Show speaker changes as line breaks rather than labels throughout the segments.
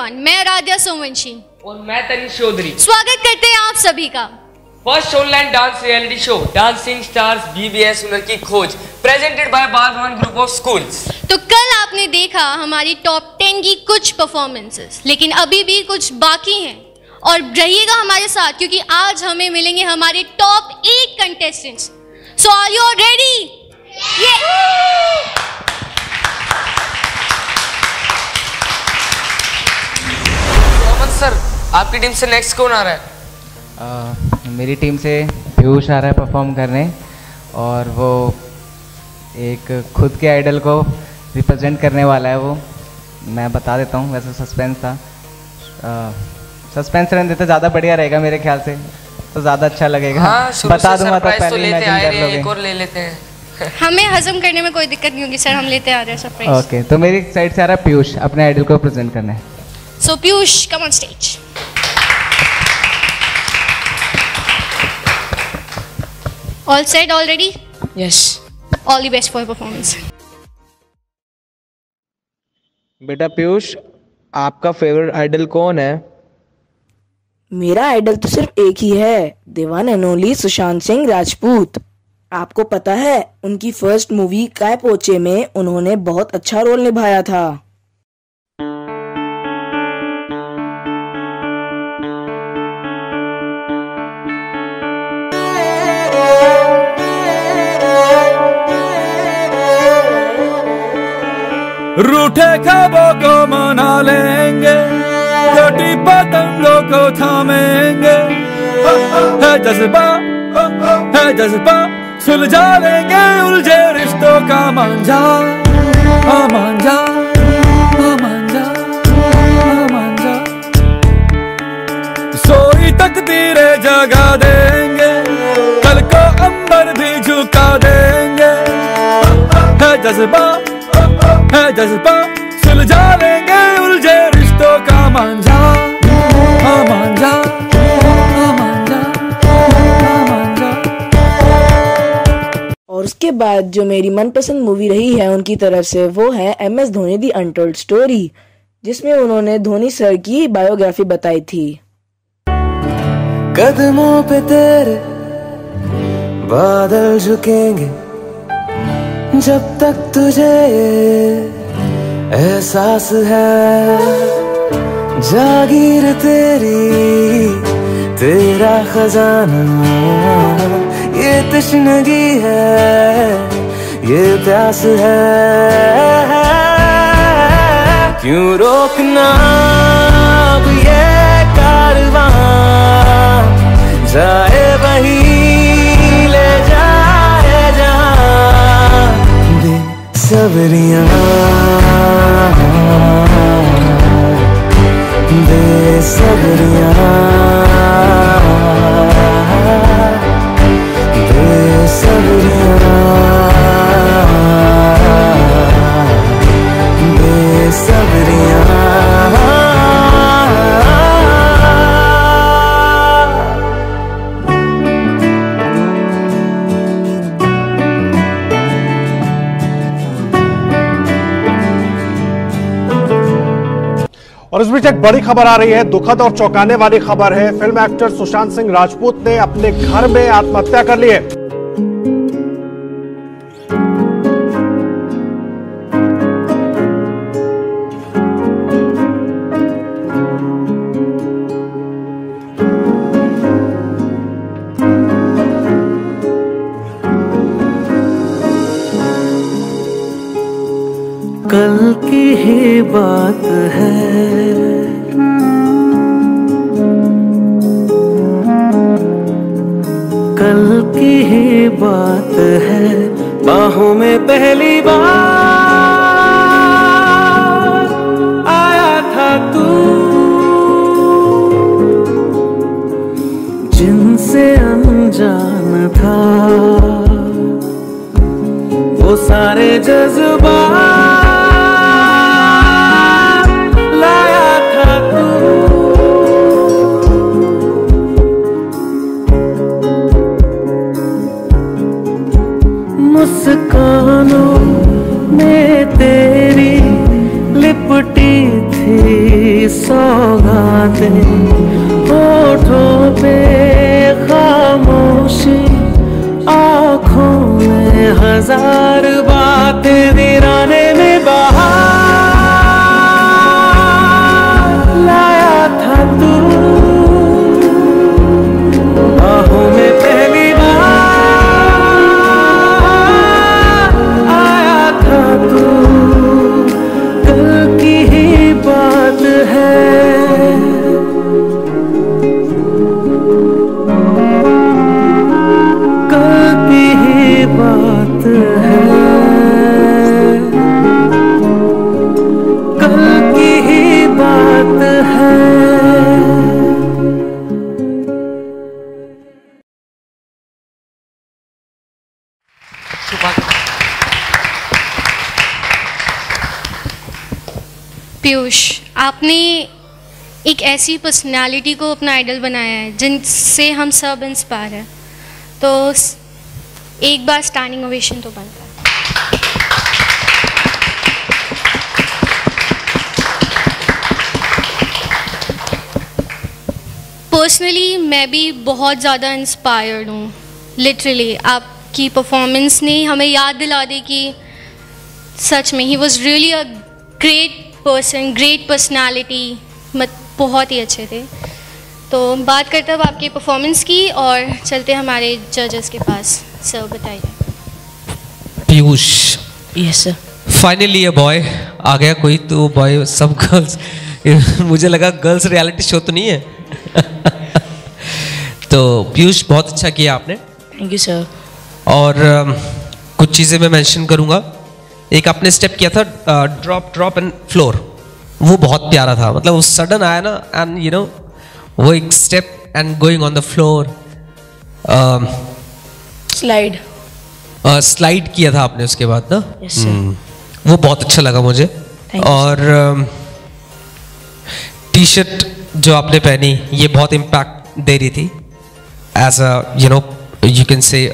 Everyone मैं आराध्या सोमवंशी।
और मैं तनिष चौधरी।
स्वागत करते हैं आप सभी का।
First online dance reality show dancing stars BBS हुनर की खोज presented by Bal Bhavan group of schools
तो कल आपने देखा हमारी टॉप टेन की कुछ परफॉर्मेंसेस लेकिन अभी भी कुछ बाकी हैं। और रहिएगा हमारे साथ क्योंकि आज हमें मिलेंगे हमारे top eight contestants so are you ready
Mohammed sir आपकी टीम से नेक्स्ट कौन आ रहा है?
आ, मेरी टीम से पीयूष आ रहा है परफॉर्म करने और वो एक खुद के आइडल को रिप्रेजेंट करने वाला है वो। मैं बता देता हूँ वैसे सस्पेंस था। सस्पेंस रहने देते ज़्यादा बढ़िया रहेगा मेरे ख्याल से। तो ज़्यादा अच्छा लगेगा।
हाँ शुरू
बता दूँगा तो
सरप्राइज़ तो लेते
कर
हैं एक और ले लेते हैं।
हमें हजम करने में कोई दिक्कत नहीं होगी सर हम लेते आ रहे हैं सरप्राइज़
ओके तो मेरी साइड से आ रहा है पीयूष अपने आइडल को प्रेजेंट करने।
So Piyush come on stage all set already
yes
all the best for performance
बेटा पीयूष आपका फेवरेट आइडल कौन है?
मेरा आइडल तो सिर्फ़ एक ही है देवान एनोली सुशांत सिंह राजपूत। आपको पता है उनकी फ़र्स्ट मूवी काय पोचे में उन्होंने बहुत अच्छा रोल निभाया था।
रूठे ख्वाबों को मना लेंगे। छोटी पतंगों को थामेंगे। है जज्बा है जज्बा, सुलझा लेंगे उलझे रिश्तों का मांझा। मांझा मांझा मांझा। सोई तकदीरें जगा देंगे। कल को अंबर भी झुका देंगे। है जज्बा है जज्बा। सुलझा लेंगे उलझे रिश्तों का मांझा। हाँ मांझा। हाँ मांझा। हाँ मांझा।
और उसके बाद जो मेरी मनपसंद मूवी रही है उनकी तरफ़ से वो है M S Dhoni the untold story जिसमें उन्होंने धोनी सर की बायोग्राफी बताई थी।
कदमों पे तेरे बादल झुकेंगे जब तक तुझे एहसास है, जागीर तेरी, तेरा खजाना। ये तश्नगी है, ये प्यास है। क्यों रोकना अब ये कारवां? जाए वही बेसबरियाँ बेसबरियाँ।
बीच एक बड़ी खबर आ रही है, दुखद और चौंकाने वाली खबर है। फ़िल्म एक्टर सुशांत सिंह राजपूत ने अपने घर में आत्महत्या कर ली है।
मुस्कानों में तेरी
लिपटी थी सौगातें। होठों पे खामोशी आँखों में हज़ार बातें। वीराने
ऐसी पर्सनालिटी को अपना आइडल बनाया है, जिनसे हम सब इंस्पायर हैं। तो एक बार स्टैंडिंग ओवेशन तो बनता है पर्सनली मैं भी बहुत ज़्यादा इंस्पायर्ड हूँ लिटरली आपकी परफॉर्मेंस ने हमें याद दिला दी कि सच में ही was really a great person great personality मत बहुत ही अच्छे थे। तो बात करते अब आपकी परफॉर्मेंस की और चलते हमारे जजेस के पास। सर बताइए।
पीयूष।
यस सर
फाइनली ये बॉय आ गया कोई तो बॉय सब गर्ल्स मुझे लगा गर्ल्स रियलिटी शो तो नहीं है। तो पीयूष बहुत अच्छा किया आपने।
थैंक यू सर
और अम, कुछ चीज़ें मैं मेंशन करूँगा। एक आपने स्टेप किया था ड्रॉप ड्रॉप एंड फ्लोर वो बहुत प्यारा था। मतलब वो सडन आया ना एंड यू नो वो एक step and going on the floor
slide
slide किया था आपने उसके बाद ना?
Yes.
हम्म, वो बहुत अच्छा लगा मुझे।
Thank
और टी uh, शर्ट जो आपने पहनी ये बहुत इम्पैक्ट दे रही थी। As a you know you can say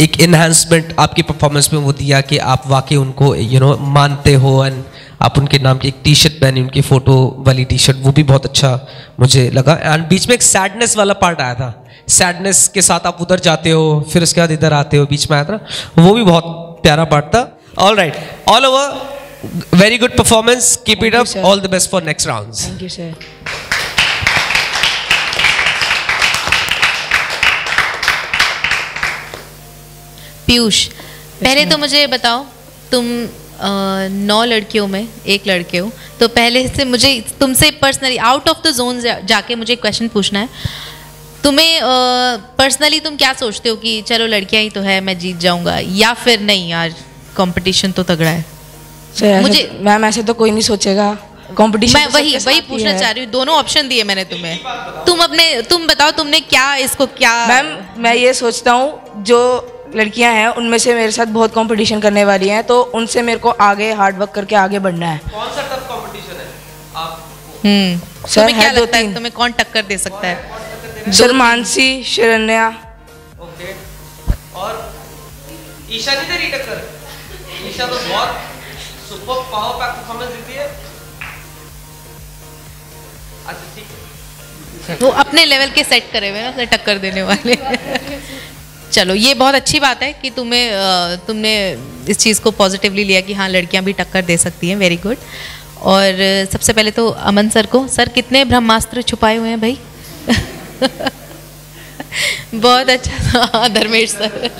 एक इन्हांसमेंट आपकी परफॉर्मेंस में वो दिया कि आप वाकई उनको यू नो मानते हो एंड आप उनके नाम की एक टी शर्ट पहनी उनकी फ़ोटो वाली टी शर्ट वो भी बहुत अच्छा मुझे लगा। एंड बीच में एक सैडनेस वाला पार्ट आया था। सैडनेस के साथ आप उधर जाते हो फिर उसके बाद इधर आते हो बीच में आया था। वो भी बहुत प्यारा पार्ट था। All right all over very good performance
keep
it
up
all the best for next rounds
thank you sir
Piyush पहले तो मुझे बताओ तुम नौ लड़कियों में एक लड़के हो। तो पहले से मुझे तुमसे personally out of the zone जाके मुझे क्वेश्चन पूछना है। तुम्हें पर्सनली तुम क्या सोचते हो कि चलो लड़कियाँ ही तो है मैं जीत जाऊँगा या फिर नहीं यार कंपटीशन तो तगड़ा है? मुझे-
मैम ऐसे तो कोई नहीं सोचेगा। कंपटीशन
मैं वही वही पूछना चाह रही हूँ दोनों ऑप्शन दिए मैंने तुम्हें। तुम अपने तुम बताओ तुमने क्या इसको क्या
मैम मैं ये सोचता हूँ जो लड़कियाँ हैं उनमें से मेरे साथ बहुत कंपटीशन करने वाली हैं तो उनसे मेरे को आगे हार्ड वर्क करके आगे बढ़ना है।
हम्म।
सर,
तुम्हें क्या
है दो
लगता है तुम्हें कौन टक्कर दे सकता है?
सर मानसी शरण्या।
और ईशा नहीं दे रही टक्कर। ईशा तो बहुत सुपर पावर पैक परफॉर्मेंस देती है। अच्छा ठीक
वो अपने लेवल के सेट करे हुए हैं ना, टक्कर देने वाले चलो ये बहुत अच्छी बात है कि तुम्हें तुमने इस चीज़ को पॉजिटिवली लिया कि हाँ लड़कियाँ भी टक्कर दे सकती हैं वेरी गुड और सबसे पहले तो अमन सर को सर कितने ब्रह्मास्त्र छुपाए हुए हैं भाई? बहुत अच्छा था हाँ, धर्मेश सर।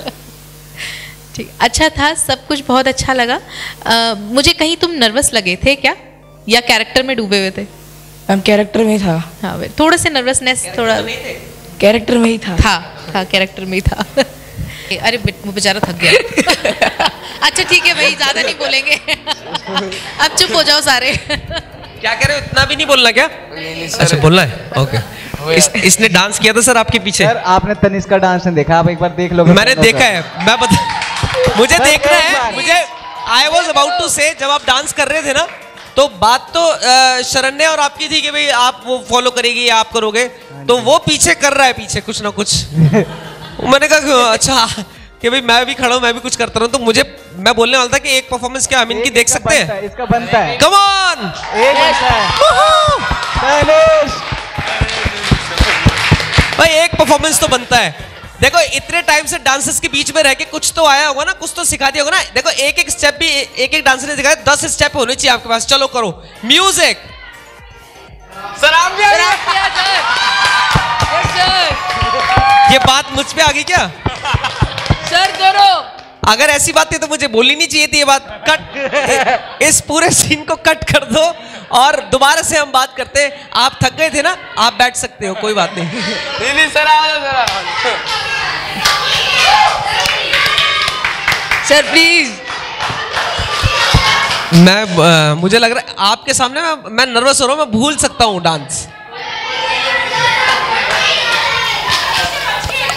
ठीक अच्छा था सब कुछ बहुत अच्छा लगा। अ, मुझे कहीं तुम नर्वस लगे थे क्या? या कैरेक्टर में डूबे हुए थे?
कैरेक्टर में था।
हाँ थोड़े से नर्वसनेस थोड़ा
कैरेक्टर में ही था।
था। था कैरेक्टर में ही था। अरे वो बेचारा थक गया। अच्छा ठीक है भाई ज़्यादा नहीं बोलेंगे। अब चुप हो जाओ सारे।
क्या कह रहे हो इतना भी नहीं बोलना क्या? अच्छा बोलना है? ओके इस, इसने डांस किया था सर आपके पीछे?
सर आपने तनिष्क का डांस नहीं देखा आप एक बार देख लो
मैंने देखा है। मैं बता मुझे देखना है। मुझे आई वॉज़ अबाउट टू से जब आप डांस कर रहे थे ना तो बात तो शरण्या और आपकी थी कि भाई आप वो फॉलो करेगी या आप करोगे। तो वो पीछे कर रहा है पीछे कुछ ना कुछ। मैंने कहा अच्छा कि भाई मैं भी खड़ा हूँ मैं भी कुछ करता रहूँ। तो मुझे मैं बोलने वाला था कि एक परफॉर्मेंस क्या हम इनकी देख सकते हैं?
इसका बनता है।
कम ऑन
एक बनता है।
भाई एक परफॉर्मेंस तो बनता है। देखो इतने टाइम से डांसर्स के बीच में रह के कुछ तो आया होगा ना कुछ तो सिखा दिया होगा ना। देखो एक एक स्टेप भी एक एक डांसर ने सिखाया दस स्टेप होने चाहिए आपके पास। चलो करो। म्यूज़िक
सर आप भी आइए।
ये बात मुझ पे आ गई क्या?
सर करो।
अगर ऐसी बात थी तो मुझे बोलनी नहीं चाहिए थी ये बात। कट इस पूरे सीन को कट कर दो और दोबारा से हम बात करते हैं। आप थक गए थे ना आप बैठ सकते हो कोई बात नहीं।
सर सर प्लीज़
मैं अ, मुझे लग रहा है आपके सामने मैं, मैं नर्वस हो रहा हूँ मैं भूल सकता हूँ डांस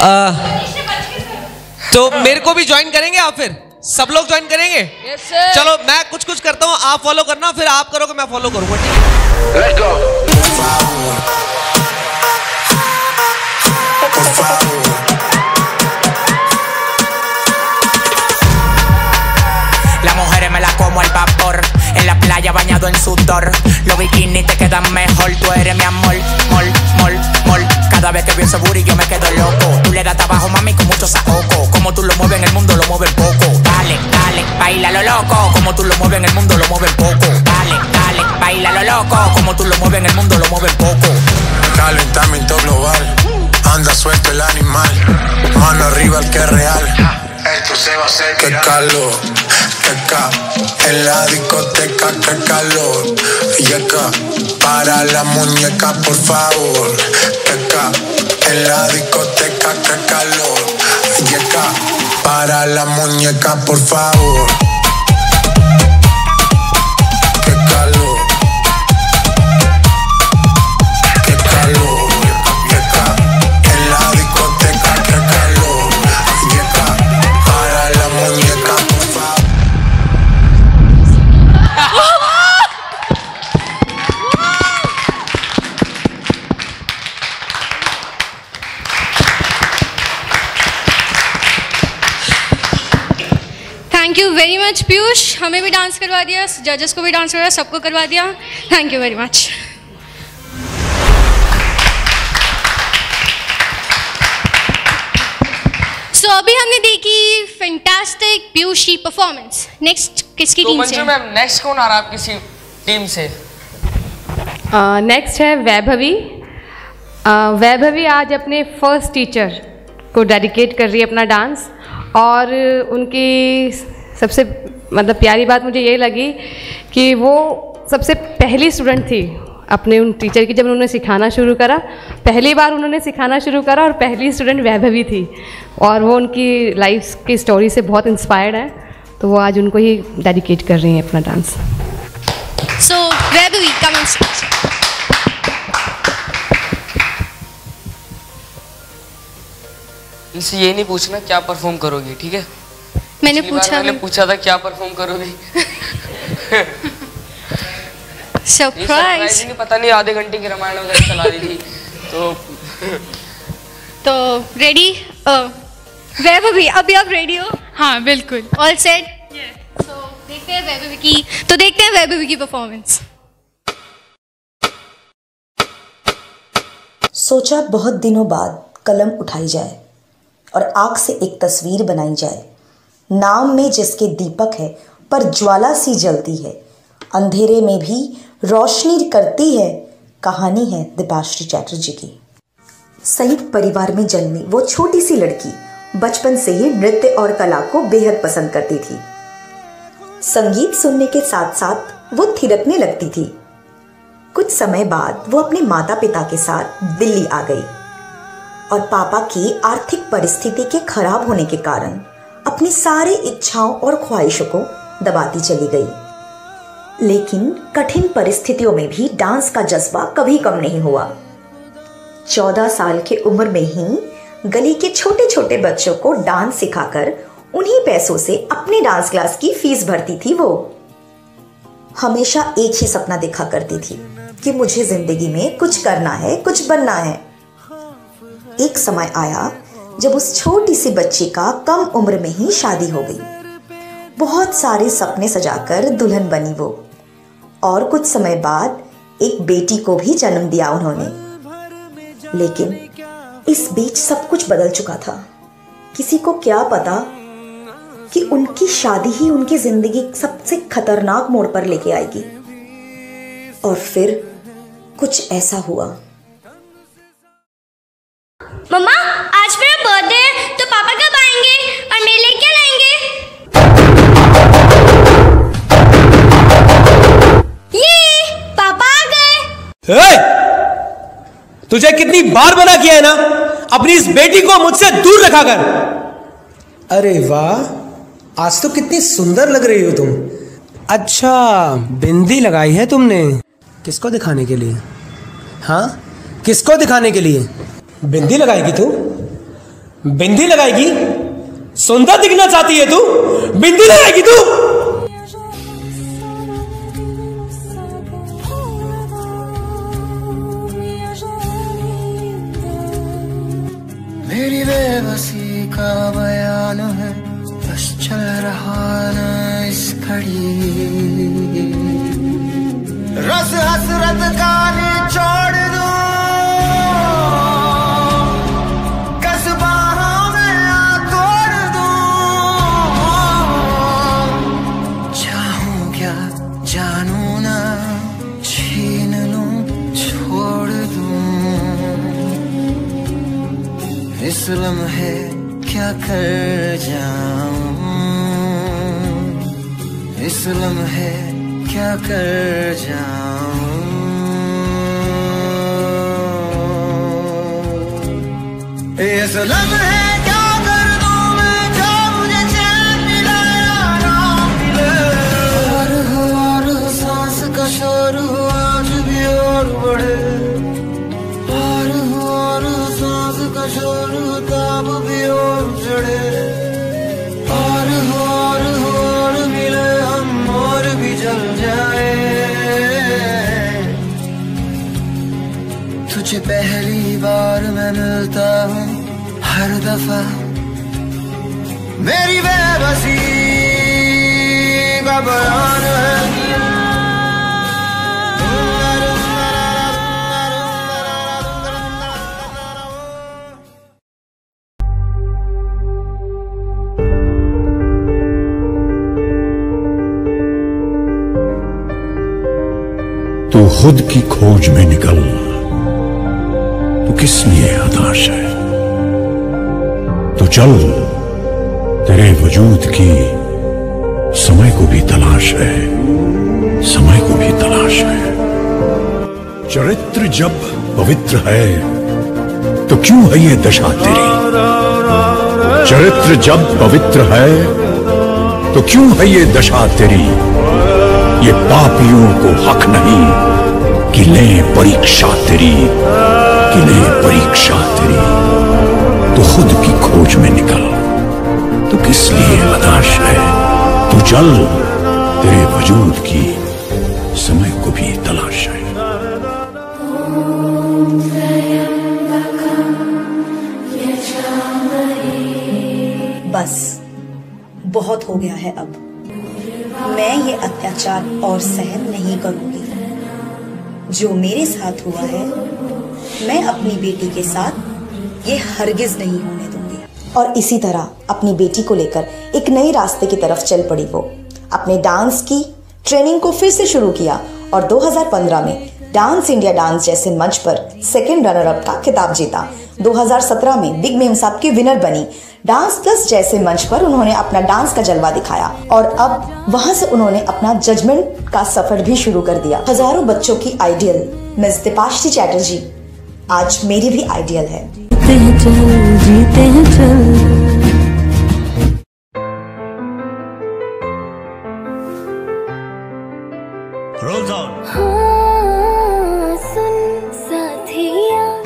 अ, तो मेरे को भी ज्वाइन करेंगे आप फिर? सब लोग ज्वाइन करेंगे?
यस सर
चलो मैं कुछ कुछ करता हूँ आप फॉलो करना फिर आप करोगे मैं फॉलो करूँगा ठीक है?
Bañado en sudor. Los bikinis te quedan mejor. Tú eres mi amor, mol, mol, mol. Cada vez que veo ese booty yo me quedo loco. Tú le das trabajo, mami, con mucho saoco. Como tú lo mueves en el mundo, lo mueves poco. Dale, dale, baila lo loco. Como tú lo mueves en el mundo, lo mueves poco. Dale, dale, baila lo loco. Como tú lo mueves en el mundo, lo mueves poco.
Calentamiento global, anda suelto el animal, mano arriba el que es real. Esto se va a hacer Que calor, que ca, en la discoteca, que calor. Para la muñeca, por favor. Que ca, en la discoteca, que calor. Y acá, para la muñeca, por favor.
हमें भी dance करवा दिया जजेस को भी dance करवाया सबको करवा दिया। Thank you very much so अभी हमने देखी फैंटास्टिक पीयूष की परफॉर्मेंस नेक्स्ट किसकी
तो
टीम से?
मैम नेक्स्ट कौन आ रहा है आपकी टीम से?
नेक्स्ट है वैभवी. अ, वैभवी आज अपने फ़र्स्ट टीचर को डेडिकेट कर रही है अपना डांस और उनकी सबसे मतलब प्यारी बात मुझे ये लगी कि वो सबसे पहली स्टूडेंट थी अपने उन टीचर की जब उन्होंने सिखाना शुरू करा। पहली बार उन्होंने सिखाना शुरू करा और पहली स्टूडेंट वैभवी थी। और वो उनकी लाइफ की स्टोरी से बहुत इंस्पायर्ड है। तो वो आज उनको ही डेडिकेट कर रही हैं अपना dance
so Vaibhavi come on stage
इनसे ये नहीं पूछना क्या परफॉर्म करोगी ठीक है?
मैंने पूछा
मैंने पूछा था क्या परफॉर्म करोगी?
सरप्राइज़
पता नहीं आधे घंटे की रामायण वगैरह चला दी थी तो
तो रेडी वैभवी अभी आप रेडी हो? हाँ बिल्कुल। ऑल सेट तो देखते हैं वैभवी की तो देखते हैं वैभवी की परफॉर्मेंस
सोचा बहुत दिनों बाद कलम उठाई जाए और आग से एक तस्वीर बनाई जाए। नाम में जिसके दीपक है, पर ज्वाला सी जलती है। अंधेरे में भी रोशनी करती है, कहानी है दीपाश्री चैटर्जी की। संयुक्त परिवार में जन्मी वो छोटी सी लड़की, बचपन से ही नृत्य और कला को बेहद पसंद करती थी। संगीत सुनने के साथ साथ वो थिरकने लगती थी। कुछ समय बाद वो अपने माता पिता के साथ दिल्ली आ गई और पापा की आर्थिक परिस्थिति के खराब होने के कारण अपनी सारी इच्छाओं और ख्वाहिशों को दबाती चली गई। लेकिन कठिन परिस्थितियों में भी डांस का जज्बा कभी कम नहीं हुआ। चौदह साल की उम्र में ही गली के छोटे छोटे बच्चों को डांस सिखाकर उन्हीं पैसों से अपने डांस क्लास की फ़ीस भरती थी वो। हमेशा एक ही सपना देखा करती थी कि मुझे ज़िंदगी में कुछ करना है, कुछ बनना है। एक समय आया जब उस छोटी सी बच्ची का कम उम्र में ही शादी हो गई। बहुत सारे सपने सजाकर दुल्हन बनी वो। और कुछ समय बाद एक बेटी को भी जन्म दिया उन्होंने। लेकिन इस बीच सब कुछ बदल चुका था। किसी को क्या पता कि उनकी शादी ही उनकी ज़िंदगी सबसे खतरनाक मोड़ पर लेके आएगी। और फिर कुछ ऐसा हुआ।
मम्मा आज मेरा बर्थडे है तो पापा आएँगे और मेरे लिए क्या लाएँगे? ये पापा आ गए!
तुझे कितनी बार मना किया है ना? अपनी इस बेटी को मुझसे दूर रखा कर। अरे वाह, आज तो कितनी सुंदर लग रही हो तुम। अच्छा बिंदी लगाई है तुमने। किसको दिखाने के लिए? हाँ? किसको दिखाने के लिए? बिंदी लगाएगी तू? बिंदी लगाएगी? सुंदर दिखना चाहती है तू? बिंदी लगाएगी तू?
कर जाऊँ। इस लम्हे क्या कर जाऊँ? इस लम्हे क्या कर दूँ मैं हो आज भी और बढ़े। और सांस का शोर तुझे पहली बार मैं मिलता हूँ हर दफ़ा मेरी बेबसी का बयान
खुद की खोज में निकल तू किस लिए हताश है? तो चल, तेरे वजूद की समय को भी तलाश है। समय को भी तलाश है। चरित्र जब पवित्र है तो क्यों है ये दशा तेरी? चरित्र जब पवित्र है तो क्यों है ये दशा तेरी? ये पापियों को हक नहीं कि ले परीक्षा तेरी। कि ले परीक्षा तेरी। तो खुद की खोज में निकल। तो किस लिए हताश है? तू चल तेरे वजूद की समय को भी तलाश है।
बस, बहुत हो गया है अब। मैं ये अत्याचार और सहन नहीं करूँगी। जो मेरे साथ हुआ है मैं अपनी बेटी के साथ ये हरगिज नहीं होने दूँगी। और इसी तरह अपनी बेटी को लेकर एक नए रास्ते की तरफ़ चल पड़ी वो। अपने डांस की ट्रेनिंग को फिर से शुरू किया और 2015 में डांस इंडिया डांस जैसे मंच पर सेकेंड रनर अप का खिताब जीता। 2017 में बिग मेम साहब की विनर बनी। डांस प्लस जैसे मंच पर उन्होंने अपना डांस का जलवा दिखाया और अब वहाँ से उन्होंने अपना जजमेंट का सफ़र भी शुरू कर दिया। हज़ारों बच्चों की आइडियल मिस दीपाश्री चैटर्जी आज मेरी भी आइडियल है
जीते हैं चल जीते हैं चल
Rolls on.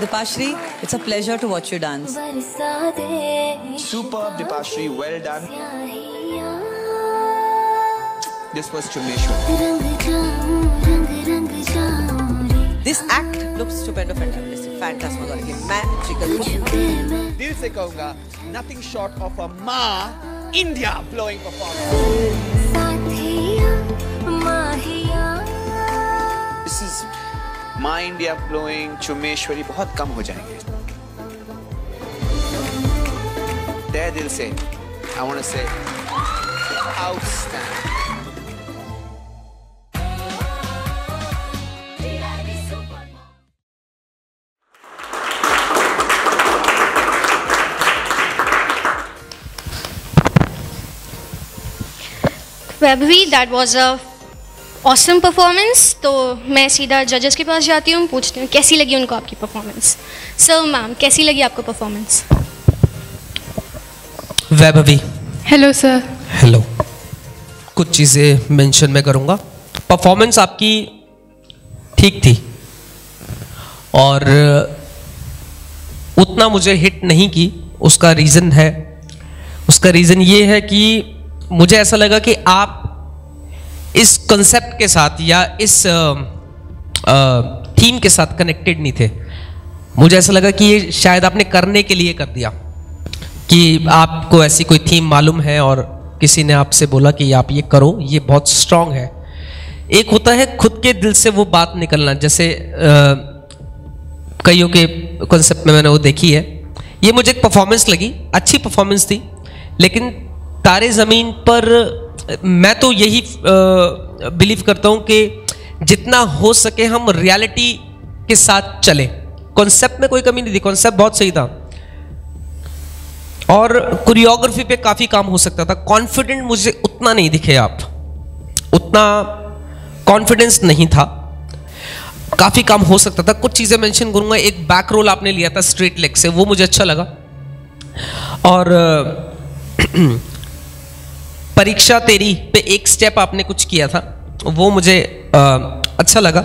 Dipashri, it's a pleasure to watch you dance.
Superb, Dipashri. Well done. This was Chumneshwar.
This act looks stupendo fantastic. Phantasmagorical. Magical.
दिल से कहूँगा nothing short of a Ma India blowing performance. This is Ma India blowing चुमेश्वरी बहुत कम हो जाएँगे तय दिल से I want to say outstanding.
Vaibhavi that was a awesome performance तो मैं सीधा जजेस के पास जाती हूँ पूछती हूँ कैसी लगी उनको आपकी परफॉर्मेंस सर मैम कैसी लगी आपको performance
Vaibhavi.
Hello sir
hello कुछ चीज़ें मेंशन मैं करूँगा। परफॉर्मेंस आपकी ठीक थी। और उतना मुझे हिट नहीं की उसका रीज़न है। उसका रीज़न ये है कि मुझे ऐसा लगा कि आप इस कंसेप्ट के साथ या इस थीम के साथ कनेक्टेड नहीं थे। मुझे ऐसा लगा कि ये शायद आपने करने के लिए कर दिया कि आपको ऐसी कोई थीम मालूम है और किसी ने आपसे बोला कि आप ये करो, ये बहुत स्ट्रांग है। एक होता है खुद के दिल से वो बात निकलना, जैसे कईयों के कॉन्सेप्ट में मैंने वो देखी है। ये मुझे एक परफॉर्मेंस लगी, अच्छी परफॉर्मेंस थी, लेकिन तारे ज़मीन पर, मैं तो यही बिलीव करता हूँ कि जितना हो सके हम रियलिटी के साथ चले। कॉन्सेप्ट में कोई कमी नहीं थी कॉन्सेप्ट बहुत सही था। और कोरियोग्राफी पे काफ़ी काम हो सकता था। कॉन्फिडेंट मुझे उतना नहीं दिखे आप। उतना कॉन्फिडेंस नहीं था। काफ़ी काम हो सकता था। कुछ चीज़ें मेंशन करूँगा। एक बैक रोल आपने लिया था स्ट्रेट लेग से। वो मुझे अच्छा लगा। और परीक्षा तेरी पे एक स्टेप आपने कुछ किया था वो मुझे आ, अच्छा लगा।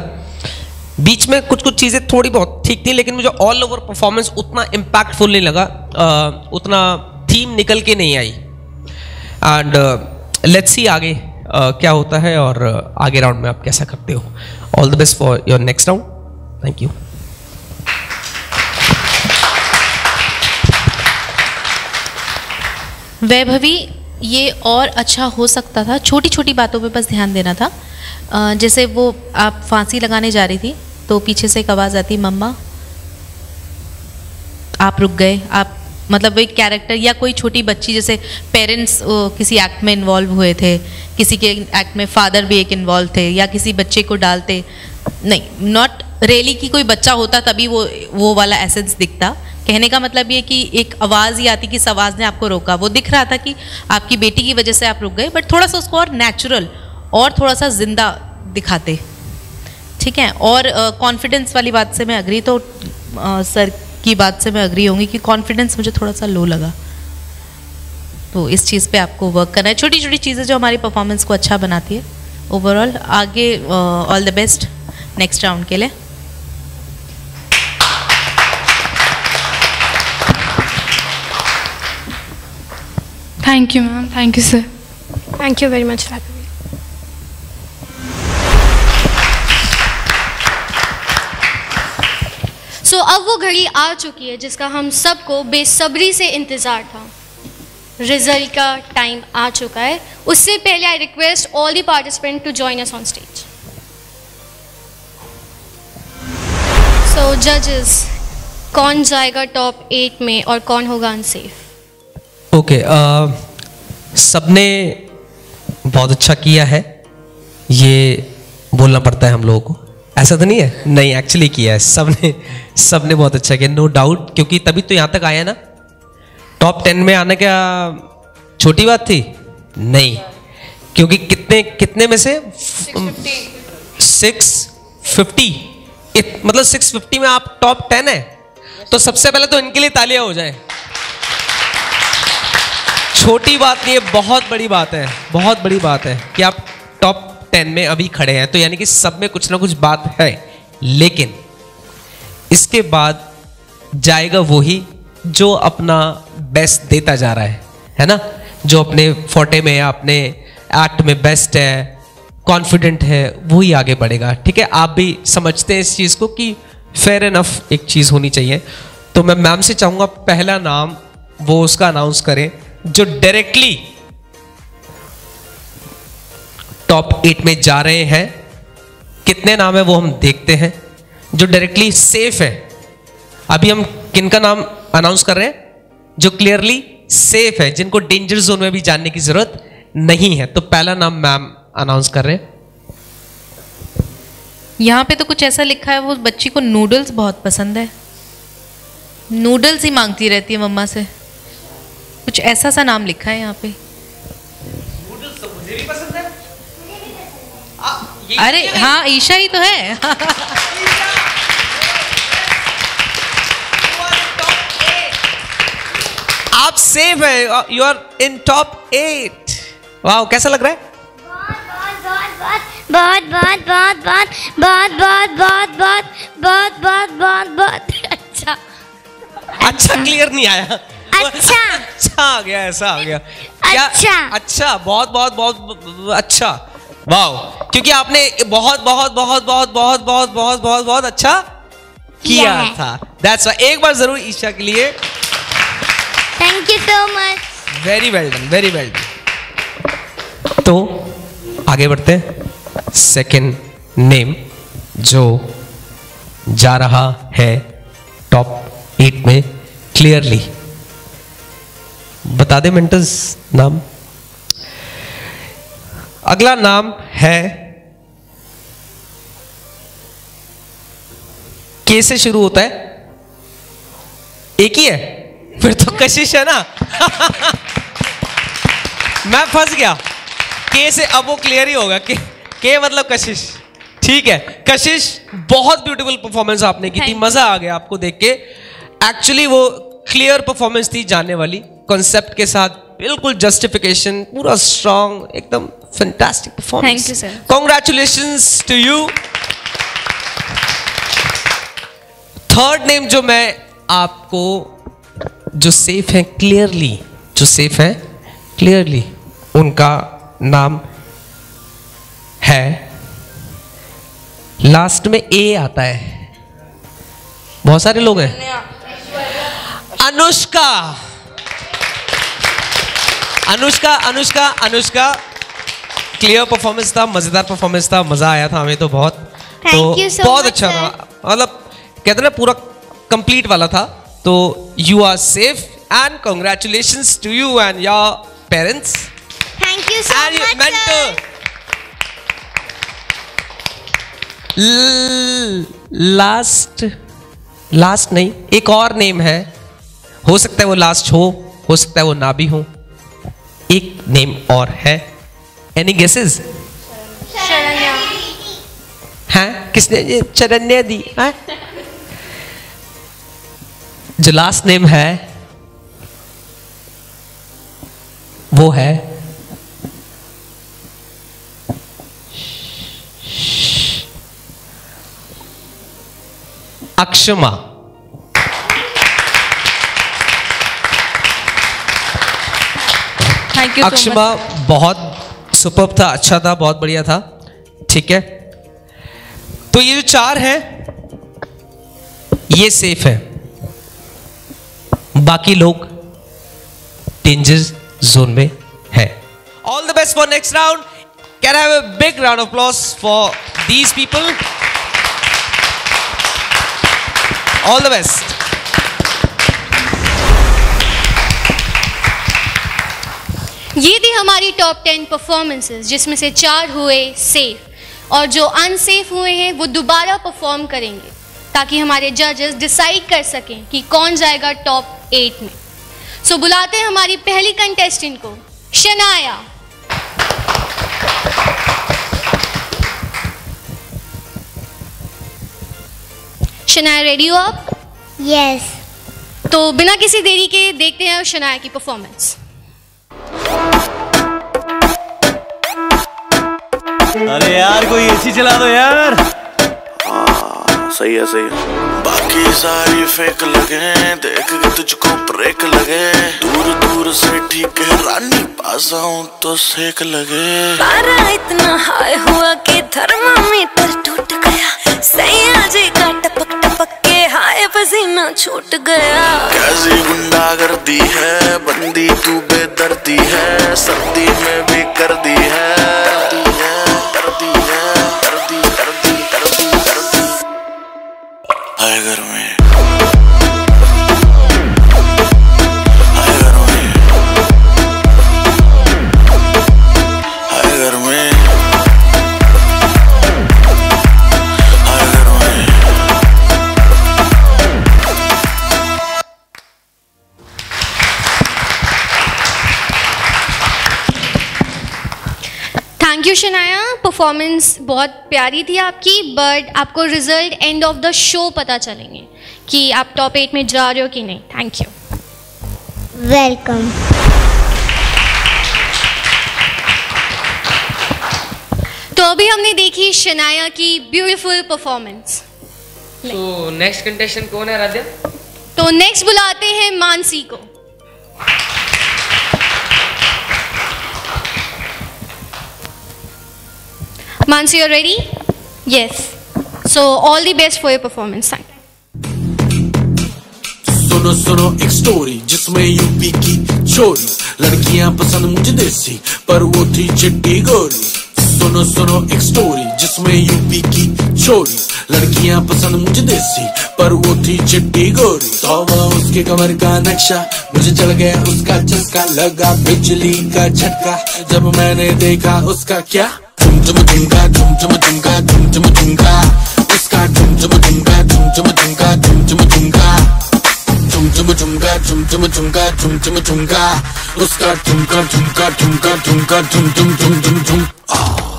बीच में कुछ कुछ चीज़ें थोड़ी बहुत ठीक थी लेकिन मुझे ऑल ओवर परफॉर्मेंस उतना इम्पैक्टफुल नहीं लगा आ, उतना थीम निकल के नहीं आई। एंड लेट्स सी आगे आ, क्या होता है और आगे राउंड में आप कैसा करते हो। All the best for your next round thank you
Vaibhavi ये और अच्छा हो सकता था। छोटी छोटी बातों पे बस ध्यान देना था। जैसे वो आप फांसी लगाने जा रही थी तो पीछे से एक आवाज़ आती, मम्मा, आप रुक गए। आप मतलब एक कैरेक्टर या कोई छोटी बच्ची, जैसे पेरेंट्स किसी एक्ट में इन्वॉल्व हुए थे, किसी के एक्ट में फादर भी एक इन्वॉल्व थे, या किसी बच्चे को डालते। नहीं नॉट रियली की कोई बच्चा होता तभी वो वो वाला एसेंस दिखता। कहने का मतलब ये कि एक आवाज़ ही आती कि इस आवाज़ ने आपको रोका। वो दिख रहा था कि आपकी बेटी की वजह से आप रुक गए बट थोड़ा सा उसको और नेचुरल और थोड़ा सा ज़िंदा दिखाते। ठीक है? और कॉन्फिडेंस uh, वाली बात से मैं अग्री तो सर की बात से मैं अग्री होंगी कि कॉन्फिडेंस मुझे थोड़ा सा लो लगा। तो इस चीज़ पे आपको वर्क करना है। छोटी छोटी चीज़ें जो हमारी परफॉर्मेंस को अच्छा बनाती है। ओवरऑल आगे all the best next round के लिए।
Thank you ma'am thank you sir
thank you very much so अब वो घड़ी आ चुकी है जिसका हम सबको बेसब्री से इंतज़ार था। रिज़ल्ट का टाइम आ चुका है। उससे पहले I request all the participant to join us on stage so जजेस कौन जाएगा टॉप एट में और कौन होगा अनसेफ
ओके सबने बहुत अच्छा किया है। ये बोलना पड़ता है हम लोगों को। ऐसा तो नहीं है? नहीं एक्चुअली किया है। सबने सबने बहुत अच्छा किया नो डाउट क्योंकि तभी तो यहाँ तक आया ना। टॉप टेन में आने का छोटी बात थी? नहीं। क्योंकि कितने कितने में से? सिक्स फिफ्टी मतलब सिक्स फिफ्टी में आप टॉप टेन है। तो सबसे पहले तो इनके लिए तालियाँ हो जाए। छोटी बात नहीं है, बहुत बड़ी बात है, बहुत बड़ी बात है कि आप टॉप टेन में अभी खड़े हैं तो यानी कि सब में कुछ ना कुछ बात है, लेकिन इसके बाद जाएगा वही जो अपना बेस्ट देता जा रहा है है ना? जो अपने फोटे में या अपने एक्ट में बेस्ट है कॉन्फिडेंट है, वही आगे बढ़ेगा, ठीक है? आप भी समझते हैं इस चीज़ को कि फेयर एनफ एक चीज़ होनी चाहिए। तो मैं मैम से चाहूँगा पहला नाम, वो उसका अनाउंस करें। जो डायरेक्टली टॉप एट में जा रहे हैं, कितने नाम है वो हम देखते हैं, जो डायरेक्टली सेफ़ है। अभी हम किनका नाम अनाउंस कर रहे हैं? जो क्लियरली सेफ़ है, जिनको डेंजर जोन में भी जानने की ज़रूरत नहीं है। तो पहला नाम मैम अनाउंस कर रहे हैं।
यहाँ पे तो कुछ ऐसा लिखा है, वो बच्ची को नूडल्स बहुत पसंद है। नूडल्स ही मांगती रहती है मम्मा से। कुछ ऐसा सा नाम लिखा है यहाँ पे अरे हाँ ईशा ही तो है
आप सेफ़ है you are in top eight वाह कैसा लग रहा है
बहुत बहुत बहुत बहुत बहुत बहुत बहुत बहुत बहुत बहुत बहुत बहुत अच्छा
अच्छा क्लियर नहीं आया
अच्छा।
अच्छा आ गया ऐसा आ गया। क्या
अच्छा।
अच्छा बहुत बहुत बहुत अच्छा। वाह क्योंकि आपने बहुत बहुत बहुत बहुत बहुत बहुत बहुत बहुत बहुत अच्छा किया था। दैट्स एक बार ज़रूर ईशा के लिए।
Thank you so much
very well done very well done तो आगे बढ़ते हैं। सेकंड नेम जो जा रहा है टॉप एट में क्लियरली बता दे मिंटस नाम। अगला नाम है के से शुरू होता है। एक ही है। फिर तो कशिश है ना। मैं फंस गया। के से अब वो क्लियर ही होगा। के के मतलब कशिश। ठीक है। कशिश बहुत ब्यूटीफुल परफॉर्मेंस आपने की थी। मज़ा आ गया आपको देख के। एक्चुअली वो क्लियर परफॉर्मेंस थी जानने वाली। कॉन्सेप्ट के साथ बिल्कुल जस्टिफिकेशन पूरा स्ट्रांग एकदम fantastic performance
Thank you, sir.
Congratulations to you third name जो मैं आपको जो सेफ़ है क्लियरली जो सेफ़ है क्लियरली उनका नाम है लास्ट में ए आता है. बहुत सारे लोग हैं. अनुष्का। अनुष्का अनुष्का अनुष्का। क्लियर परफॉर्मेंस था मज़ेदार परफॉर्मेंस था मज़ा आया था हमें तो बहुत। तो
so
बहुत अच्छा था मतलब कहते ना पूरा कंप्लीट वाला था। तो you are safe and congratulation to you and
your parents thank
you so
much
mentor. Last last नहीं एक और नेम है। हो सकता है वो लास्ट हो हो सकता है वो ना भी हो। एक नेम और है। एनी गेसेस हैं? किसने? ये चरण्य दी हैं? जो लास्ट नेम है वो है। अक्षमा।
थैंक यू
अक्षमा बहुत सुपर था अच्छा था बहुत बढ़िया था। ठीक है? तो ये जो चार है ये सेफ़ है। बाकी लोग डेंजर जोन में है। All the best for next round can have a big round of applause for these people all the best
ये थी हमारी टॉप टेन परफॉर्मेंसेस जिसमें से चार हुए सेफ़ और जो अनसेफ हुए हैं वो दोबारा परफॉर्म करेंगे ताकि हमारे जजेस डिसाइड कर सकें कि कौन जाएगा टॉप एट में। सो बुलाते हैं हमारी पहली कंटेस्टेंट को शनाया। शनाया रेडी हो आप?
यस
तो बिना किसी देरी के देखते हैं शनाया की परफॉर्मेंस
अरे यार कोई एसी चला दो यार।
सही है सही है। बाकी सारी फेक लगे देख के तुझको ब्रेक लगे। दूर दूर से ठीक है रानी पास आऊँ तो सेक लगे।
पारा इतना हाई हुआ कि थर्मामीटर टूट गया।
सैया जी का टपक टपक के हाय पसीना छूट गया। कैसी गुंडा कर दी है बंदी तू बेदर्दी है सर्दी में भी कर दी है। आए
परफॉर्मेंस बहुत प्यारी थी आपकी बट आपको result end of the show पता चलेंगे कि आप टॉप एट में जा रहे हो कि नहीं. थैंक यू
वेलकम
तो अभी हमने देखी शनाया की ब्यूटीफुल परफॉर्मेंस
तो नेक्स्ट कंटेस्टेंट कौन है आराध्या?
तो नेक्स्ट बुलाते हैं मानसी को. Mansi, you ready? Yes. So all the best for your performance. Thank.
सुनो सुनो एक स्टोरी जिसमें यूपी की छोरी लड़कियाँ पसंद मुझे देसी पर वो थी चिट्टी गोरी सुनो सुनो एक स्टोरी जिसमें यूपी की छोरी लड़कियाँ पसंद मुझे देसी पर वो थी चिट्टी गोरी तौबा उसके कमर का नक्शा मुझे चल गया उसका चस्का लगा बिजली का झटका जब मैंने देखा उसका क्या झुम झुम झुमका झुम झुम झुमका झुम झुम झुमका उसका झुम झुम झुमका झुम झुम झुमका झुम झुम झुमका झुम झुम झुमका झुम झुम झुमका झुम झुम झुमका उसका झुमका झुमका झुमका झुमका झुम झुम झुम झुम झुम
ए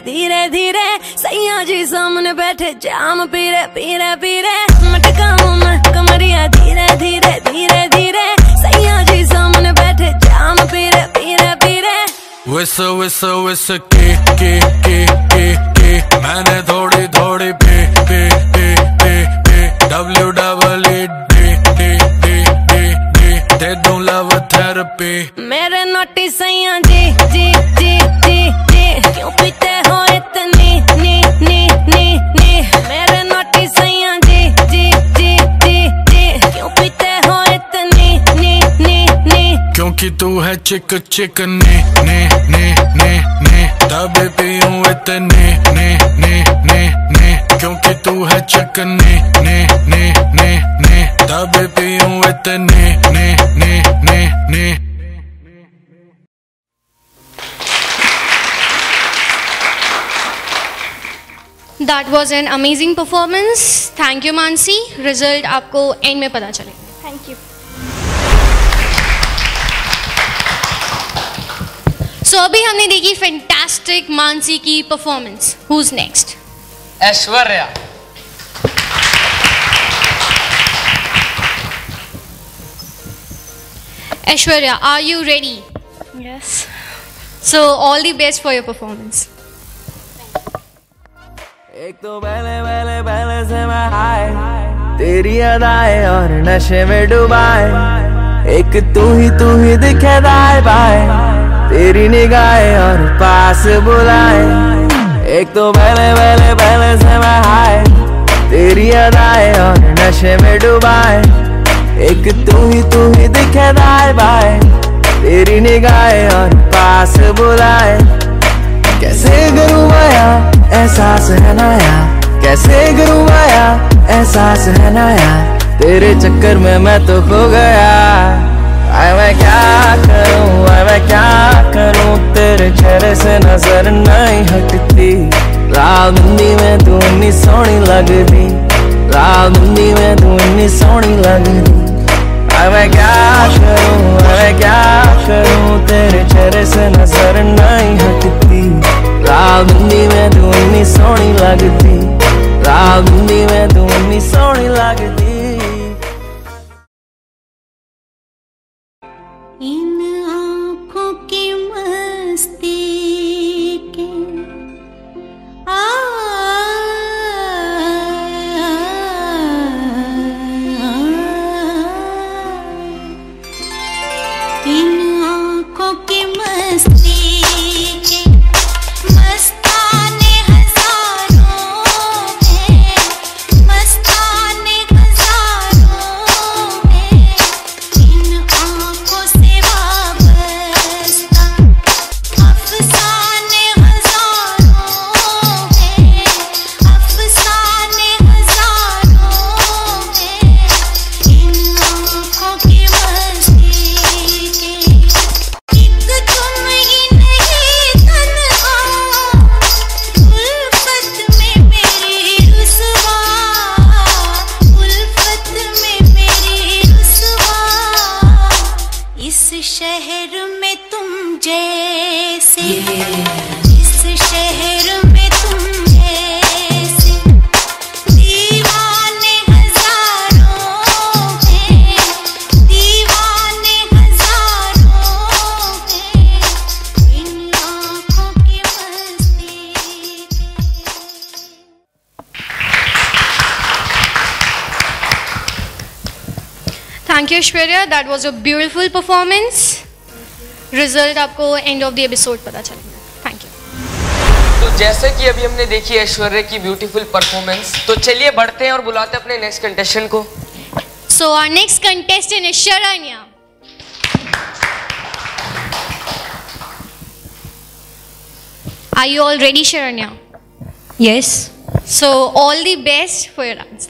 धीरे धीरे सैया जी सामने बैठे जाम पीरे पीरे पीरे। मटकाऊं मैं कमरिया धीरे धीरे धीरे धीरे। सैया जी सामने बैठे जाम पीरे पीरे पीरे।
विस विस विस के के के के के। मैंने थोड़ी थोड़ी पे पे पे पे पे। डब्ल्यू डबल ए डे डे डे डे डे दे दूँ लव थेरेपी
मेरे नोटी सैया जी
तू है चिक चिक ने ने ने ने ने तब पीऊं इतने ने ने ने ने क्योंकि तू है चिक ने ने ने ने ने तब पीऊं इतने ने ने ने ने
That was an amazing performance. Thank you, Mansi. Result आपको end में पता चलेगा.
थैंक
So अभी हमने देखी fantastic मानसी की performance. Who's next?
Aishwarya
Aishwarya, are you ready? Yes. So all the best for your performance.
एक तो पहले पहले पहले से मैं हाय तेरी अदाएँ और नशे में डुबाए एक तू ही तू ही दिखे दाए बाए तेरी निगाहें और पास बुलाए। एक तो पहले पहले पहले से मैं हाय। तेरी अदाएँ और नशे में डुबाए। एक तू ही तू ही दिखे दाए बाए। तेरी निगाहें और पास बुलाए। कैसे करूँ माया? एहसास है नया कैसे करूँ माया? एहसास है नया तेरे चक्कर में मैं तो खो गया। आए मैं क्या करूँ आए मैं क्या करूँ? तेरे चेहरे से नज़र नहीं हटती। बंदी में तू इतनी सोहनी लगदी। राह बंदी में तू इतनी सोहनी लगदी। आए मैं क्या करूँ आए मैं क्या करूँ? तेरे चेहरे से नज़र नहीं हटती। बंदी में तू इतनी सोहनी लगती राह बंदी में तू इतनी सोहनी लगती
Aishwarya that was a beautiful performance result आपको एंड ऑफ़ द एपिसोड पता चलेगा थैंक यू
तो जैसे कि अभी हमने देखी ऐश्वर्या की ब्यूटीफुल परफॉर्मेंस तो चलिए बढ़ते हैं और बुलाते हैं अपने नेक्स्ट कंटेस्टेंट को
So our next contestant is Sharanya. Are you all ready, Sharanya? Yes. So all the best for your dance.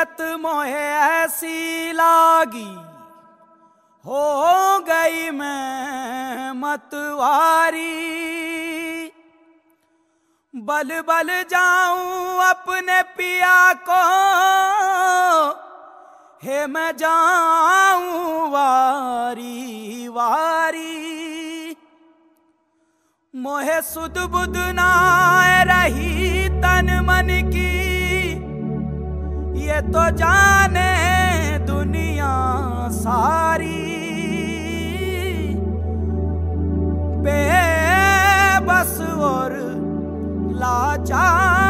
लत मोहे ऐसी लागी। हो गई मैं मतवारी। बल बल जाऊँ अपने पिया को, हे मैं जाऊँ वारी वारी। मोहे सुध बुध ना रही तन मन की। तो जाने दुनिया सारी। बेबस और लाचार।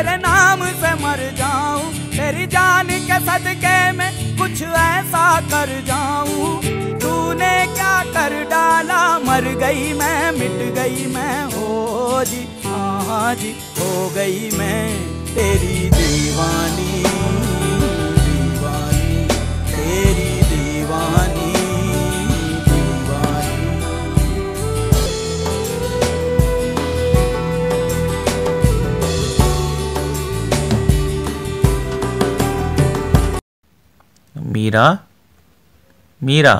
तेरे नाम से मर जाऊँ, तेरी जान के सदके में कुछ ऐसा कर जाऊँ। तूने क्या कर डाला? मर गई मैं, मिट गई मैं हो जी हाँ जी, हो गई मैं, तेरी दीवानी।
Meera Meera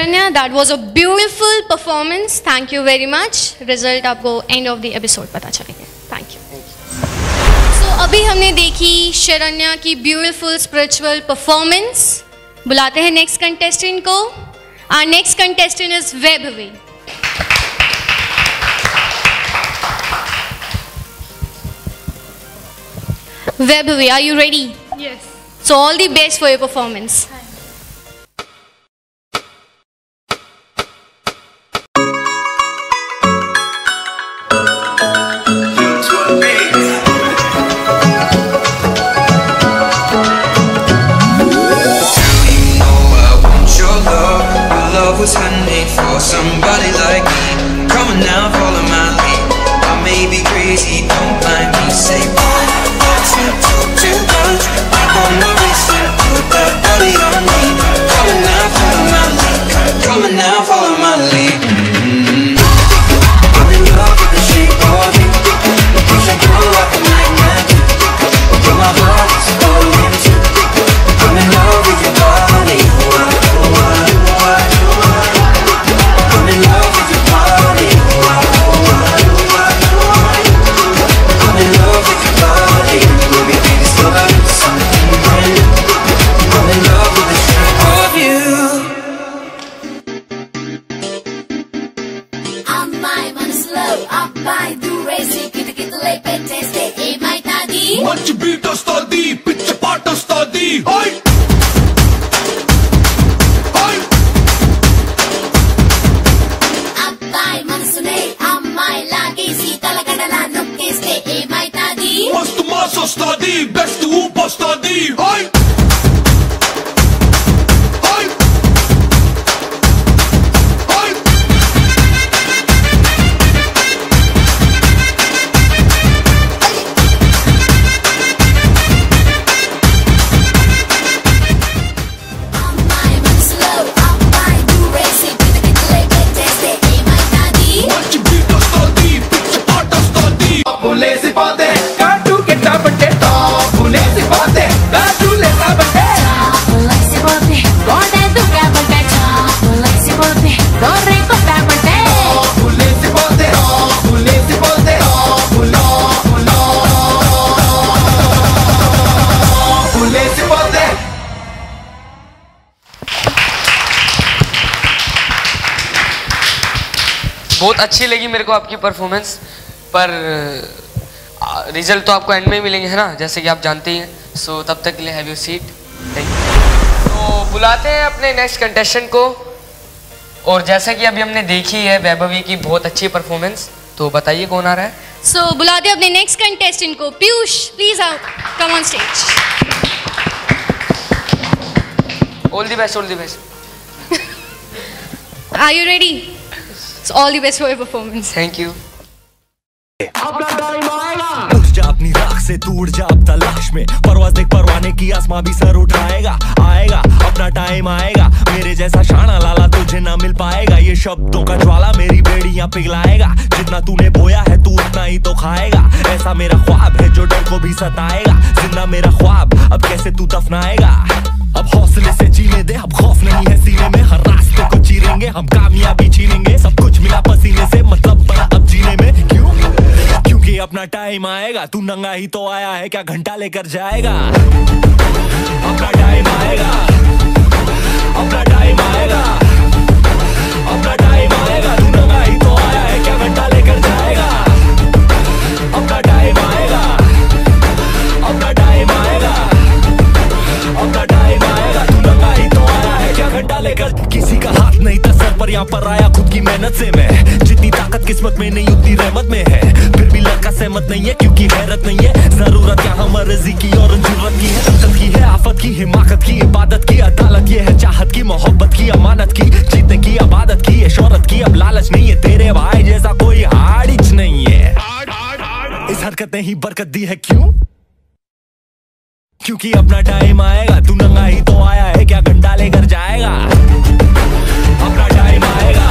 Sharanya, that was a beautiful performance. Thank you very much. Result आपको end of the episode पता चलेगा. Thank you. So अभी हमने देखी शरण्या की beautiful spiritual performance. बुलाते हैं next contestant को. Our next contestant is Vaibhavi. Vaibhavi, are you ready?
Yes.
So all the best for your performance.
अच्छी लगी मेरे को आपकी परफॉर्मेंस पर रिज़ल्ट तो आपको एंड में ही मिलेंगे है ना? जैसे कि आप जानते ही हैं। सो तब तक के लिए have you seat thank you तो बुलाते हैं अपने नेक्स्ट कंटेस्टेंट को। और जैसा कि अभी हमने देखी है वैभवी की बहुत अच्छी परफॉर्मेंस तो बताइए कौन आ रहा है?
सो So बुलाते हैं अपने नेक्स्ट कंटेस्टेंट को। पीयूष प्लीज़ आओ come on
stage all the best all the best
Are you ready? So all the best for your performance.
Thank
you जा अपनी राख से टूट जा अब तलाश में। परवाज देख परवाने की आसमां भी सर उठाएगा आएगा अपना टाइम आएगा। मेरे जैसा शाना लाला तुझे ना मिल पाएगा। ये शब्दों का ज्वाला मेरी बेड़ियाँ पिघलाएगा। जितना तूने बोया है तू उतना ही तो खाएगा। ऐसा मेरा ख्वाब है जो डर को भी सताएगा। ज़िंदा मेरा ख्वाब अब कैसे तू दफनाएगा? अब हौसले से जीने दे अब खौफ नहीं है सीने में। हर रास्ते को चीरेंगे हम कामयाबी अपना टाइम आएगा। तू नंगा ही तो आया है, क्या घंटा लेकर जाएगा? अपना टाइम आएगा। अपना टाइम आएगा। अपना टाइम आएगा। लेकर किसी का हाथ नहीं था सर पर यहाँ पर आया खुद की मेहनत से मैं। जितनी ताकत किस्मत में नहीं उतनी रहमत में है। फिर भी लड़का सहमत नहीं है क्योंकि हैरत नहीं है। ज़रूरत यहाँ मर्ज़ी की और ज़रूरत की है? तकत की है आफत की हिमाकत की इबादत की अदालत ये है चाहत की मोहब्बत की अमानत की जीतने की आबादत की है शोहरत की अब लालच नहीं है तेरे भाई जैसा कोई हाड़िच नहीं है। इस हरकत ने ही बरकत दी है क्यों? क्योंकि अपना टाइम आएगा, तू नंगा ही तो आया है, क्या घंटा लेकर जाएगा? अपना टाइम आएगा।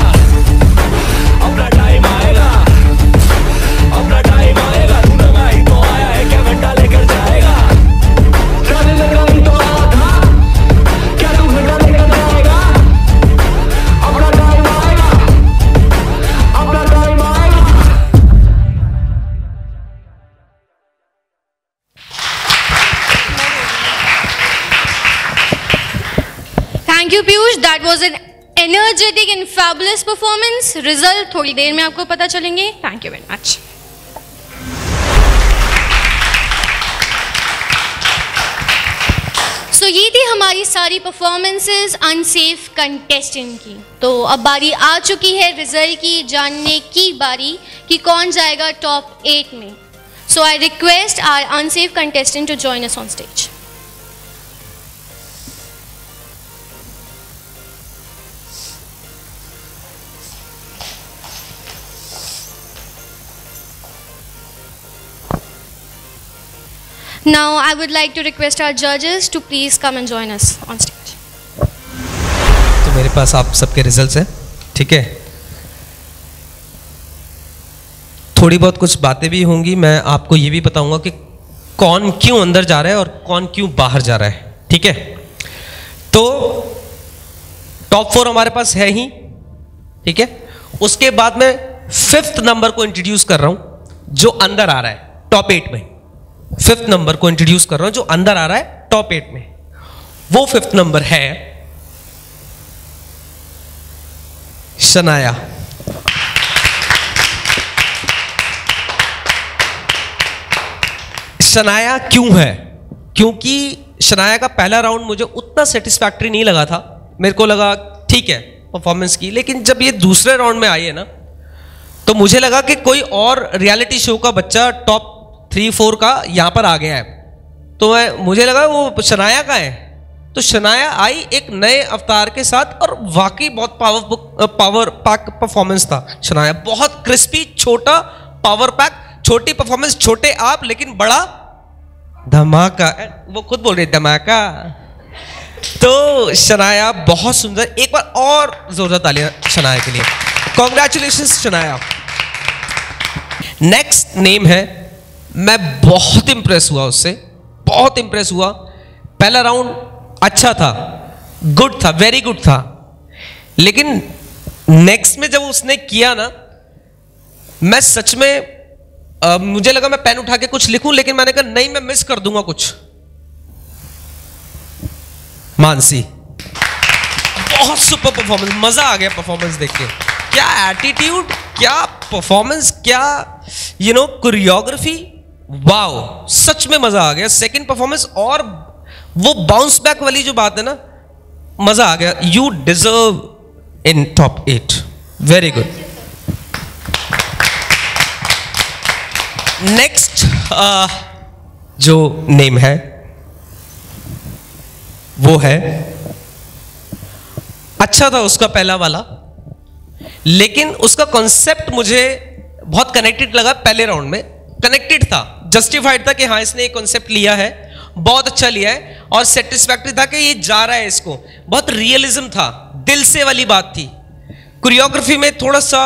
You, Piyush. That was an energetic and fabulous performance result थोड़ी देर में आपको पता चलेंगे. Thank you very much so ये थी हमारी सारी परफॉर्मेंसेस अनसेफ कंटेस्टेंट की. तो अब बारी आ चुकी है रिज़ल्ट की जानने की बारी कि कौन जाएगा टॉप एट में. So I request our unsafe contestant to join us on stage Now, I would like to request our judges to please come and join us on stage.
तो मेरे पास आप सबके रिजल्ट्स हैं ठीक है? थोड़ी बहुत कुछ बातें भी होंगी मैं आपको ये भी बताऊँगा कि कौन क्यों अंदर जा रहा है और कौन क्यों बाहर जा रहा है ठीक है? तो टॉप फोर हमारे पास है ही ठीक है? उसके बाद मैं फिफ्थ नंबर को इंट्रोड्यूस कर रहा हूँ जो अंदर आ रहा है टॉप एट में। फिफ्थ नंबर को इंट्रोड्यूस कर रहा हूँ, जो अंदर आ रहा है टॉप एट में। वो फिफ्थ नंबर है। शनाया। शनाया क्यों है? क्योंकि शनाया का पहला राउंड मुझे उतना सेटिस्फैक्ट्री नहीं लगा था। मेरे को लगा, ठीक है परफॉर्मेंस की। लेकिन जब ये दूसरे राउंड में आई है ना तो मुझे लगा कि कोई और रियलिटी शो का बच्चा टॉप थ्री फोर का यहाँ पर आ गया है। तो मैं, मुझे लगा वो शनाया का है। तो शनाया आई एक नए अवतार के साथ और वाकई बहुत पावर पावर पैक परफॉर्मेंस था शनाया। बहुत क्रिस्पी छोटा पावर पैक छोटी परफॉर्मेंस छोटे आप, लेकिन बड़ा धमाका। वो खुद बोल रहे धमाका। तो शनाया बहुत सुंदर, एक बार और जोरदार तालियाँ शनाया के लिए। कॉन्ग्रेचुलेशन शनाया। नेक्स्ट नेम है मैं बहुत इंप्रेस हुआ उससे बहुत इंप्रेस हुआ। पहला राउंड अच्छा था गुड था वेरी गुड था। लेकिन नेक्स्ट में जब उसने किया ना मैं सच में अ, मुझे लगा मैं पेन उठा के कुछ लिखूं लेकिन मैंने कहा नहीं मैं मिस कर दूँगा कुछ। मानसी बहुत सुपर परफॉर्मेंस मज़ा आ गया परफॉर्मेंस देख के। क्या एटीट्यूड क्या परफॉर्मेंस क्या यू नो कोरियोग्राफी वाओ सच में मज़ा आ गया। सेकंड परफॉर्मेंस और वो बाउंस बैक वाली जो बात है ना, मज़ा आ गया। You deserve in top eight very good next जो नेम है, वो है अच्छा था उसका पहला वाला, लेकिन उसका कॉन्सेप्ट मुझे बहुत कनेक्टेड लगा पहले राउंड में। कनेक्टेड था। जस्टिफाइड था कि हाँ इसने एक कॉन्सेप्ट लिया है, बहुत अच्छा लिया है और सेटिस्फैक्ट्री था कि ये जा रहा है इसको। बहुत रियलिज्म था, दिल से वाली बात थी। कोरियोग्राफी में थोड़ा सा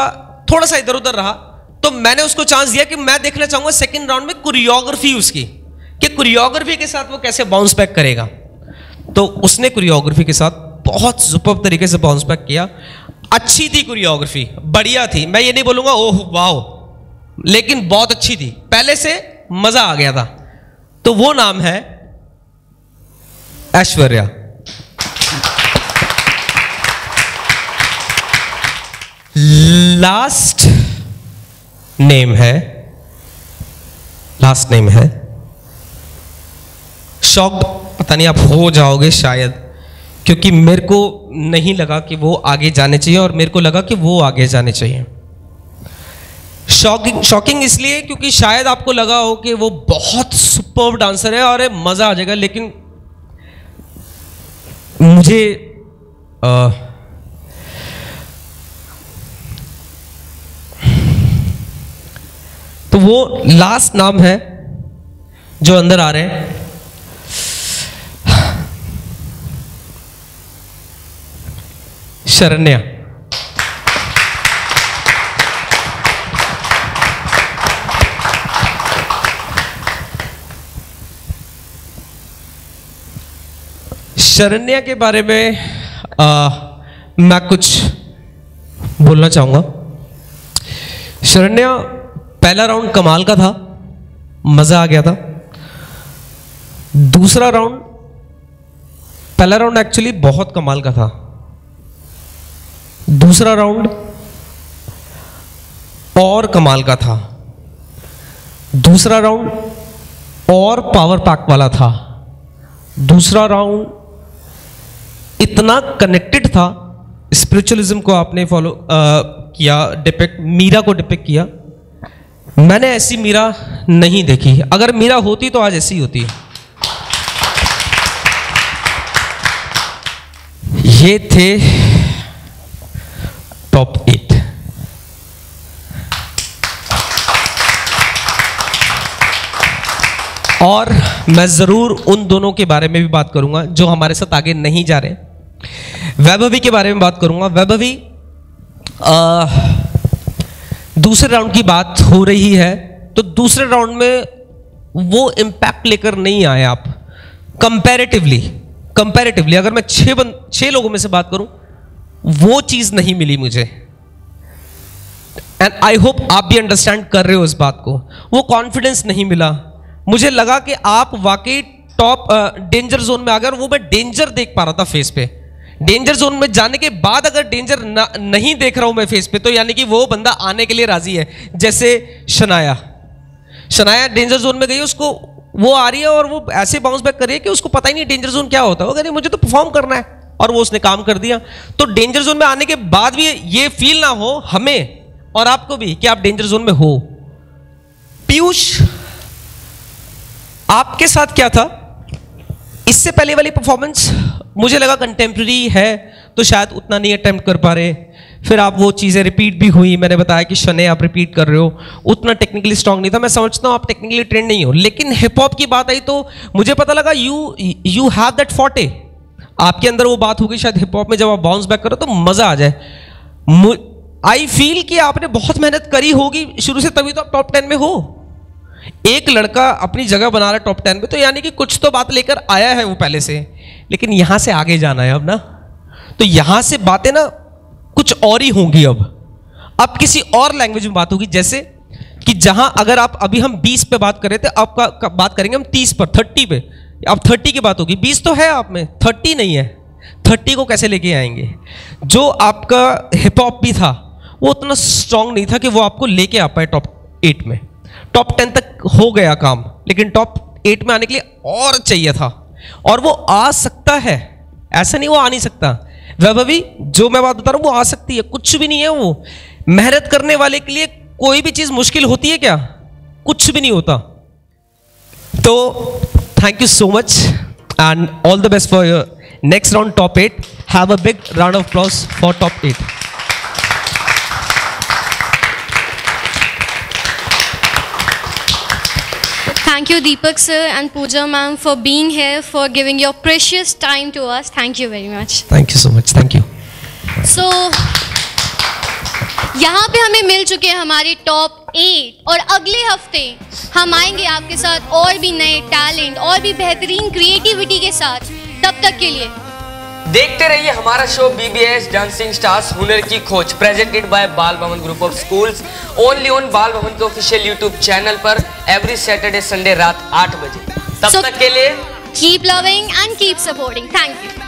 थोड़ा सा इधर उधर रहा तो मैंने उसको चांस दिया कि मैं देखना चाहूँगा सेकेंड राउंड में कोरियोग्राफी उसकी, कि कोरियोग्राफी के साथ वो कैसे बाउंस बैक करेगा। तो उसने कोरियोग्राफी के साथ बहुत सुपर तरीके से बाउंस बैक किया। अच्छी थी कोरियोग्राफी बढ़िया थी। मैं ये नहीं बोलूँगा, ओह वाह लेकिन बहुत अच्छी थी। पहले से मज़ा आ गया था। तो वो नाम है ऐश्वर्या। लास्ट नेम है, लास्ट नेम है शॉक पता नहीं आप हो जाओगे शायद, क्योंकि मेरे को नहीं लगा कि वो आगे जाने चाहिए और मेरे को लगा कि वो आगे जाने चाहिए। शॉकिंग शॉकिंग इसलिए क्योंकि शायद आपको लगा हो कि वो बहुत सुपर डांसर है और मज़ा आ जाएगा लेकिन मुझे आ, तो वो लास्ट नाम है जो अंदर आ रहे हैं। शरण्या। शरण्या के बारे में आ, मैं कुछ बोलना चाहूँगा। शरण्या पहला राउंड कमाल का था मज़ा आ गया था। दूसरा राउंड पहला राउंड एक्चुअली बहुत कमाल का था। दूसरा राउंड और कमाल का था। दूसरा राउंड और पावर पैक वाला था। दूसरा राउंड इतना कनेक्टेड था स्पिरिचुअलिज्म को आपने फॉलो किया डिपेक्ट मीरा को डिपेक्ट किया। मैंने ऐसी मीरा नहीं देखी। अगर मीरा होती तो आज ऐसी होती। ये थे टॉप एट और मैं ज़रूर उन दोनों के बारे में भी बात करूँगा जो हमारे साथ आगे नहीं जा रहे। वैभवी के बारे में बात करूँगा। वैभवी दूसरे राउंड की बात हो रही है तो दूसरे राउंड में वो इम्पैक्ट लेकर नहीं आए आप। कंपैरेटिवली कंपैरेटिवली अगर मैं छह बन, छह लोगों में से बात करूँ, वो चीज़ नहीं मिली मुझे। एंड आई होप आप भी अंडरस्टैंड कर रहे हो इस बात को। वो कॉन्फिडेंस नहीं मिला। मुझे लगा कि आप वाकई टॉप डेंजर जोन में आ गए और वो मैं डेंजर देख पा रहा था फेस पे। डेंजर जोन में जाने के बाद अगर डेंजर नहीं देख रहा हूँ मैं फेस पे तो यानी कि वो बंदा आने के लिए राज़ी है। जैसे शनाया। शनाया डेंजर जोन में गई उसको वो आ रही है और वो ऐसे बाउंस बैक कर रही है कि उसको पता ही नहीं डेंजर जोन क्या होता है। वो कह रही है, मुझे तो परफॉर्म करना है। और वो उसने काम कर दिया। तो डेंजर जोन में आने के बाद भी ये फील ना हो हमें और आपको भी कि आप डेंजर जोन में हो। पीयूष आपके साथ क्या था? इससे पहले वाली परफॉर्मेंस मुझे लगा कंटेम्प्रेरी है तो शायद उतना नहीं अटेम्प्ट कर पा रहे। फिर आप वो चीज़ें रिपीट भी हुई, मैंने बताया कि शने आप रिपीट कर रहे हो। उतना टेक्निकली स्ट्रांग नहीं था, मैं समझता हूँ आप टेक्निकली ट्रेंड नहीं हो, लेकिन हिप हॉप की बात आई तो मुझे पता लगा यू यू हैव दैट फॉटे आपके अंदर वो बात होगी, शायद हिप हॉप में जब आप बाउंस बैक करो तो मज़ा आ जाए। आई फील कि आपने बहुत मेहनत करी होगी, शुरू से तभी तो आप टॉप टेन में हो। एक लड़का अपनी जगह बना रहा है टॉप टेन में तो यानी कि कुछ तो बात लेकर आया है वो पहले से। लेकिन यहाँ से आगे जाना है अब ना। तो यहाँ से बातें ना कुछ और ही होंगी अब। अब किसी और लैंग्वेज में बात होगी, जैसे कि जहाँ अगर आप अभी हम 20 पे बात कर रहे थे, अब बात करेंगे हम 30 पर 30 पे। अब 30 की बात होगी। 20 तो है आप में 30 नहीं है। 30 को कैसे लेके आएँगे? जो आपका हिप हॉप भी था, वो उतना स्ट्रांग नहीं था कि वो आपको लेके आ पाए टॉप एट में। टॉप टेन तक हो गया काम, लेकिन टॉप एट में आने के लिए और चाहिए था। और वो आ सकता है। ऐसा नहीं वो आ नहीं सकता। वैभवी, जो मैं बात बता रहा हूँ, वो आ सकती है। कुछ भी नहीं है वो। मेहनत करने वाले के लिए कोई भी चीज़ मुश्किल होती है क्या? कुछ भी नहीं होता। तो thank you so much and all the best for your next round top eight have a big round of claps for top eight
Thank you, Deepak sir and Pooja ma'am, for being here, for giving your precious time to us. Thank you very much.
Thank you so much. Thank you.
So, यहाँ पे हमें मिल चुके हैं हमारे top eight और अगले हफ़्ते हम आएँगे आपके साथ और भी नए टैलेंट और भी बेहतरीन क्रिएटिविटी के साथ तब तक के लिए
देखते रहिए हमारा शो बीबीएस डांसिंग स्टार्स हुनर की खोज presented by Bal Bhavan group of schools only on Bal Bhavan के ऑफिशियल यूट्यूब चैनल पर एवरी सैटरडे संडे रात आठ बजे तब
So-
तक के लिए
keep loving and keep supporting thank you.